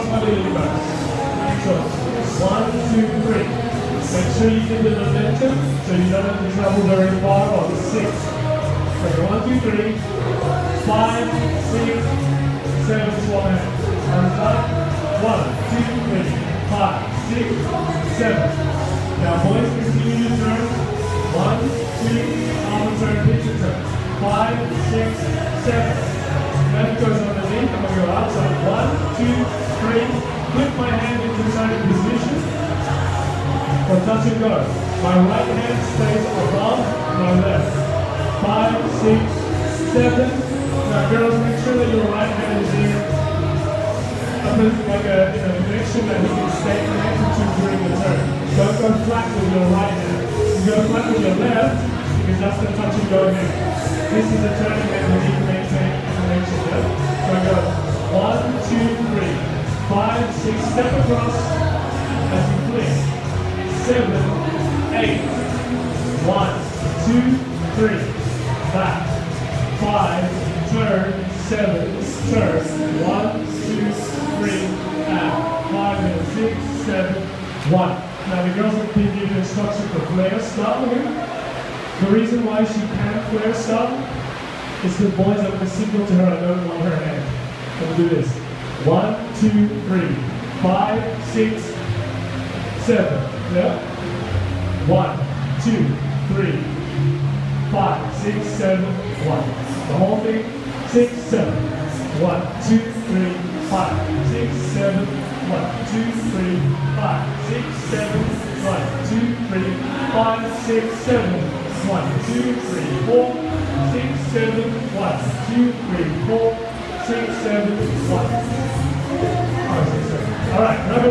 the universe. So, one, two, three. Make sure you get the momentum so you don't have to travel very far on six. Okay, one, two, three, five, six, seven, hands. Arms up. One, two, three, five, six, seven. Now boys, continue to turn. One, two, arm turn, and turn. Five, six, seven. Left goes two, three. Flip my hand into starting position. For touch and go. My right hand stays above my left. Five, six, seven. Now girls, make sure that your right hand is as like a know, connection that you can stay connected to during the turn. Don't go flat with your right hand. You go flat with your left because that's the touch and go hand. This is a turning hand maintain six, step across as you flick. Seven, eight, one, two, three, back, five, turn, seven, turn, one, two, three, five, and six, seven, one. Now the girls have been given instruction for flare start here. The reason why she can't flare start is the boys are going to signal to her, I don't want her hand. I'm do this. One, two, three, five, six, seven. Yeah? One, two, three, five, six, seven, one. The whole thing, six, seven. One, two, three, five, six, seven, one, two, three, five, six, seven, one, two, three, five, six, seven, one, two, three, four, six, seven, one, two, three, four, six, seven, one. Five,